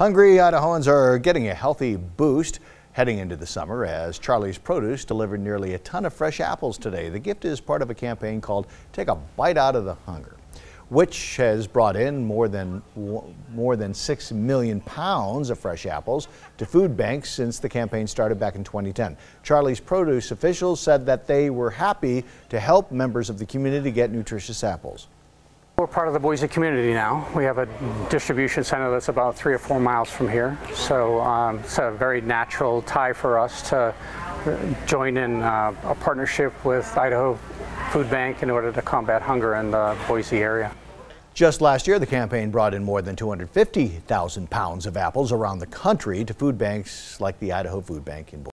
Hungry Idahoans are getting a healthy boost heading into the summer as Charlie's Produce delivered nearly a ton of fresh apples today. The gift is part of a campaign called Take a Bite Out of the Hunger, which has brought in more than more than 6 million pounds of fresh apples to food banks since the campaign started back in 2010. Charlie's Produce officials said that they were happy to help members of the community get nutritious apples. We're part of the Boise community now. We have a distribution center that's about three or four miles from here. So um, it's a very natural tie for us to join in uh, a partnership with Idaho Food Bank in order to combat hunger in the Boise area. Just last year, the campaign brought in more than 250,000 pounds of apples around the country to food banks like the Idaho Food Bank in Boise.